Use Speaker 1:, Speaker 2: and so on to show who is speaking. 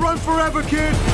Speaker 1: run forever, kid!